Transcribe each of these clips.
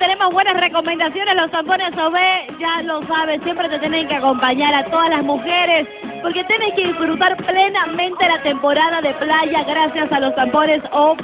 tenemos buenas recomendaciones. Los tampones OB, ya lo sabes, siempre te tienen que acompañar a todas las mujeres porque tienes que disfrutar plenamente la temporada de playa gracias a los tampones OB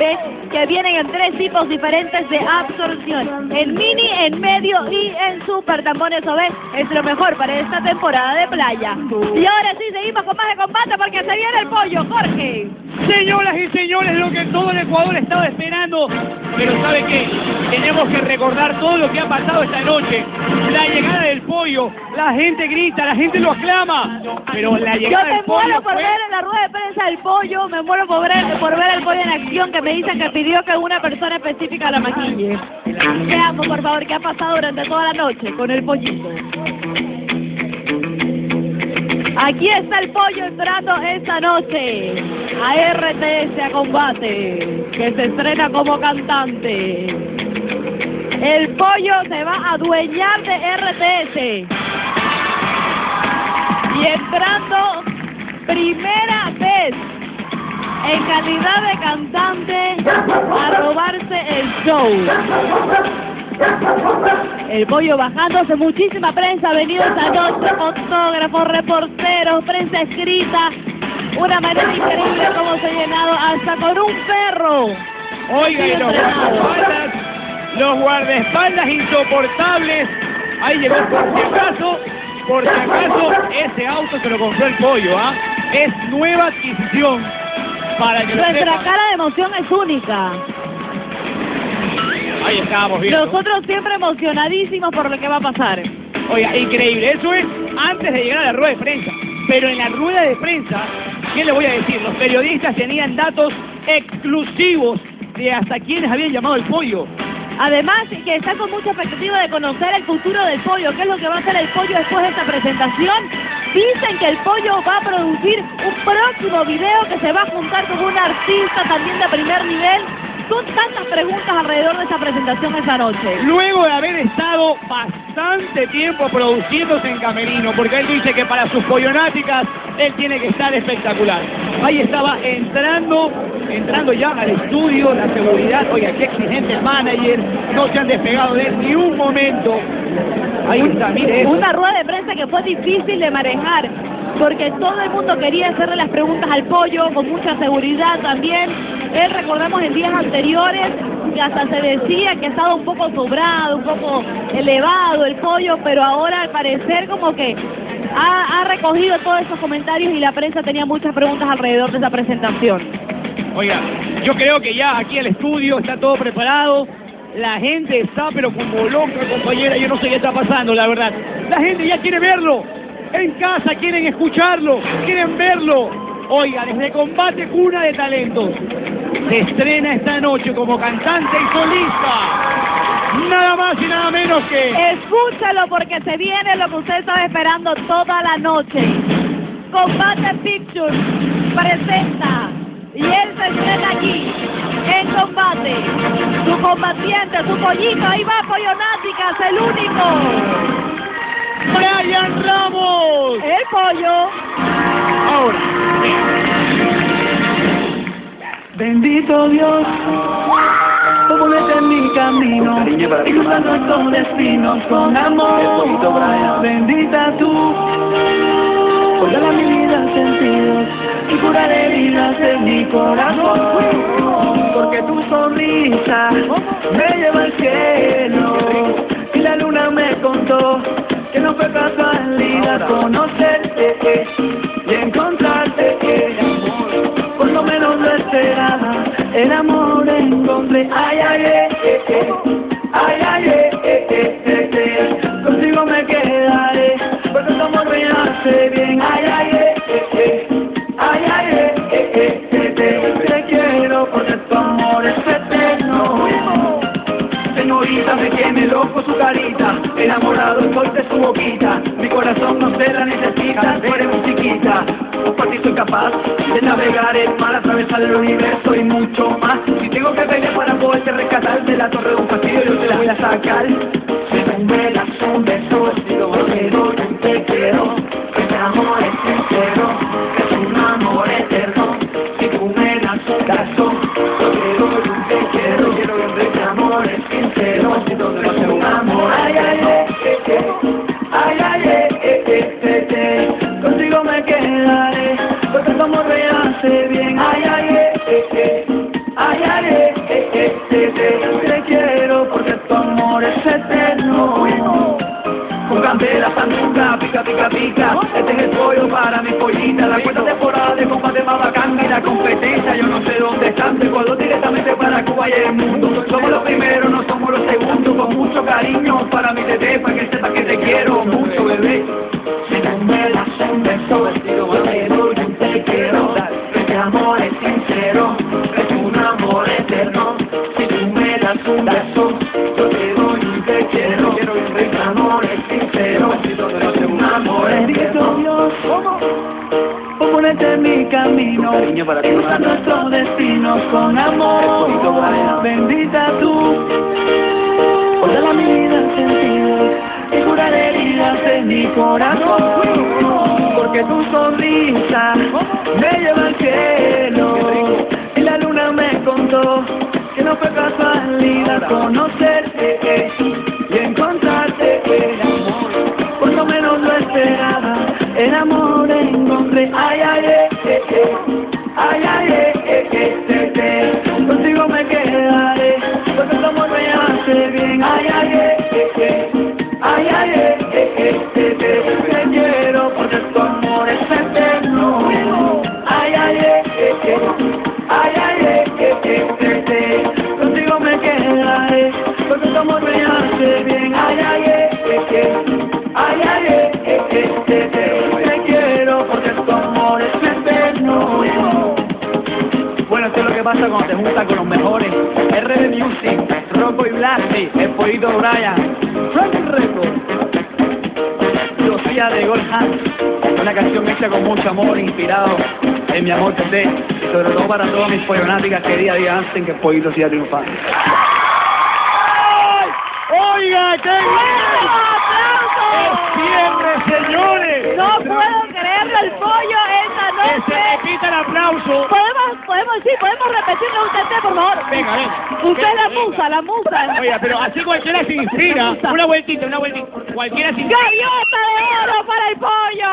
que vienen en tres tipos diferentes de absorción. En mini, en medio y en super tampones OB es lo mejor para esta temporada de playa. Y ahora sí, seguimos con más de combate porque se viene el pollo, Jorge. Señoras y señores, lo que todo el Ecuador estaba esperando. Pero ¿sabe qué? Tenemos que recordar todo lo que ha pasado esta noche. La llegada del pollo, la gente grita, la gente lo aclama. Pero la Yo llegada me del pollo muero por fue- ver en la rueda de prensa el pollo, me muero por ver, por ver el pollo en acción que me dicen que pidió que una persona específica la maquille. Veamos, por favor, qué ha pasado durante toda la noche con el pollito. Aquí está el pollo entrando esta noche a RTS a combate, que se estrena como cantante. El pollo se va a adueñar de RTS. Y entrando primera vez en calidad de cantante a robarse el show. El pollo bajándose, muchísima prensa ha venido esta noche, fotógrafos, reporteros, prensa escrita. Una manera increíble cómo se ha llenado hasta con un perro. Oiga, y los guardaespaldas, los guardaespaldas insoportables. Ahí llegó por si acaso, por si acaso, ese auto se lo compró el pollo, ¿ah? Es nueva adquisición. Para que Nuestra cara de emoción es única. Ahí estábamos viendo. Nosotros siempre emocionadísimos por lo que va a pasar. Oiga, increíble. Eso es antes de llegar a la rueda de prensa. Pero en la rueda de prensa, ¿qué le voy a decir? Los periodistas tenían datos exclusivos de hasta quienes habían llamado el pollo. Además, que está con mucha expectativa de conocer el futuro del pollo, qué es lo que va a hacer el pollo después de esta presentación. Dicen que el pollo va a producir un próximo video que se va a juntar con un artista también de primer nivel. Son tantas preguntas alrededor de esta presentación esa noche. Luego de haber estado bastante tiempo produciéndose en Camerino, porque él dice que para sus pollonáticas él tiene que estar espectacular. Ahí estaba entrando, entrando ya al estudio, la seguridad, oiga, qué exigente el manager, no se han despegado de él ni un momento. Ahí está, mire eso. Una rueda de prensa que fue difícil de manejar, porque todo el mundo quería hacerle las preguntas al pollo con mucha seguridad también. Él, recordamos en días anteriores, que hasta se decía que estaba un poco sobrado, un poco elevado el pollo, pero ahora al parecer como que ha, ha recogido todos esos comentarios y la prensa tenía muchas preguntas alrededor de esa presentación. Oiga, yo creo que ya aquí el estudio está todo preparado. La gente está pero como loca, compañera. Yo no sé qué está pasando, la verdad. La gente ya quiere verlo. En casa quieren escucharlo, quieren verlo. Oiga, desde Combate Cuna de Talentos. Se estrena esta noche como cantante y solista. Nada más y nada menos que... Escúchalo porque se viene lo que usted estaba esperando toda la noche. Combate Pictures presenta y él se estrena aquí en combate. Su combatiente, su pollito, ahí va Pollonáticas, el único. Brian Ramos. El pollo. Ahora, Bendito Dios, ponerte en mi camino y cruzar nuestros destinos con amor. Bendita tú, por dar a mi vida sentido y curar heridas en mi corazón. Porque tu sonrisa me lleva al cielo y la luna me contó que no fue casualidad conocerte el amor encontré. Ay, ay, eh, eh, eh. ay, ay, eh, eh, eh, eh, eh. Contigo me quedaré, porque tu amor me hace bien. Ay, ay, eh, eh, eh. ay, ay, eh, eh, eh, eh, eh. Te quiero porque tu amor es eterno. Señorita, me tiene loco su carita, enamorado estoy de su boquita, mi corazón no se la necesita, tú eres muy chiquita, por ti soy capaz de navegar el mar, atravesar el universo y mucho más, si tengo que pelear para poderte rescatar de la torre de un temporada de más y la competencia, yo no sé dónde están. Te puedo directamente para Cuba y el mundo. Somos los primeros, no somos los segundos. Con mucho cariño para mi bebé, para que sepa que te quiero mucho, bebé. Camino y cruzar nuestros destinos con amor. Bendita tú, por darle a mi vida el sentido y curar heridas en mi corazón. Porque tu sonrisa me lleva al cielo. Y la luna me contó que no fue casualidad conocerte eh, y encontrarte. eh, Cuando menos lo esperaba, el amor cuando te juntas con los mejores. RD Music, Rocco y Blasti, el pollito Brian, Frank Records, Lucía de Gold Hands, una canción hecha con mucho amor, inspirado en mi amor por ti, y sobre todo para todas mis pollonáticas que día a día hacen que el pollito siga triunfando. ¡Oiga, qué bien! ¡Aplausos! ¡Cierre, señores! No puedo creerlo, el pollo esta Que se noche. repita el aplauso. Podemos, podemos, sí, podemos repetirlo usted, por favor. Venga, venga. Usted es la Venga, musa, la musa. Oiga, pero así cualquiera se inspira. Una vueltita, una vueltita. Cualquiera se inspira. ¡Gaviota de oro para el pollo!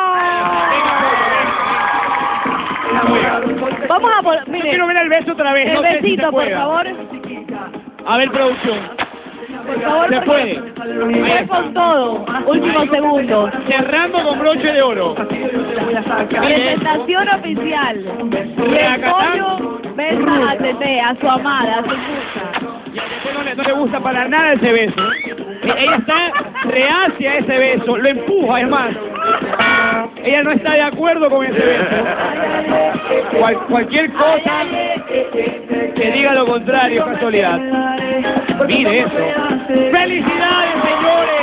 Vamos a por, Yo quiero ver el beso otra vez. el no si besito, por favor. A ver, producción. Por favor, Se puede. Fue con todo. Último segundo. Cerrando con broche de oro. Presentación oficial. Y el pollo besa a Tete, a su amada, a su musa. Y a Tete no le, no le gusta para nada ese beso. E- Ella está reacia a ese beso. Lo empuja, es más. Ella no está de acuerdo con ese beso. Cual- cualquier cosa que diga lo contrario casualidad. Mire eso. ¡Felicidades, señores!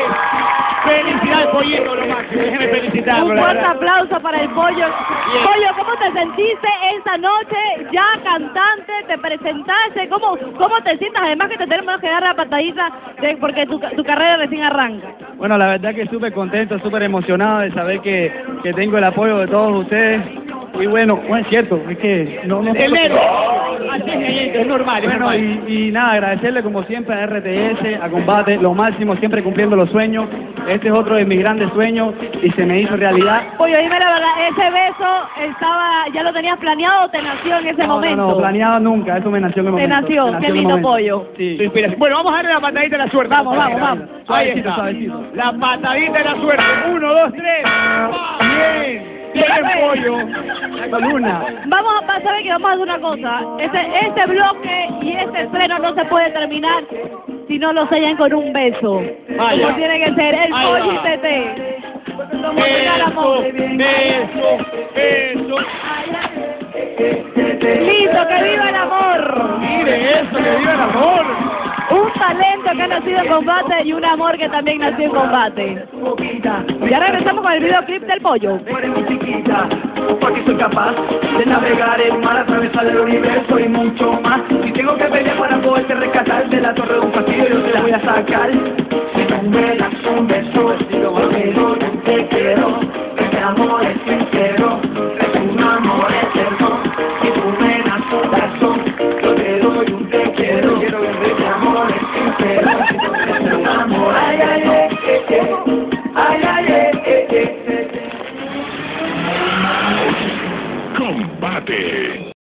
¡Felicidades, pollito, lo máximo! Déjeme felicitarlo, Un fuerte aplauso para el pollo. Bien. Pollo, ¿cómo te sentiste esta noche? Ya cantante, te presentaste. ¿Cómo, cómo te sientas? Además que te tenemos que dar la patadita de- porque tu, tu carrera recién arranca. Bueno, la verdad que súper contento, súper emocionado de saber que, que tengo el apoyo de todos ustedes. Y bueno, bueno, es cierto, es que no, no El negro. Así es, normal, es Bueno, normal. y, y nada, agradecerle como siempre a RTS, a Combate, lo máximo, siempre cumpliendo los sueños. Este es otro de mis grandes sueños y se me hizo realidad. Pollo, dime la verdad, ¿ese beso estaba, ya lo tenías planeado o te nació en ese No, momento? No, no, planeado nunca, eso me nació en el Te momento. nació, me qué lindo pollo. Sí. Bueno, vamos a darle la patadita de la suerte. Vamos, vamos, vamos. Ahí está. suavecito. La patadita de la suerte. Uno, dos, tres. Bien. Pollo. La. Vamos a pasar que vamos a hacer una cosa. Este, este bloque y este estreno no se puede terminar si no lo sellan con un beso. Vaya. Como tiene que ser el pollo y tete. Beso, amor. beso, beso. Listo, que viva el amor. Mire eso, que viva el amor. Un talento que ha nacido en combate y un amor que también nació en combate. Ya regresamos con el videoclip del pollo. Porque soy capaz de navegar el mar, atravesar el universo y mucho más. Si tengo que pelear para poderte rescatar de la torre de un castillo, yo te la voy a sacar. Si tú me das un beso, doy un te quiero. Este amor es sincero,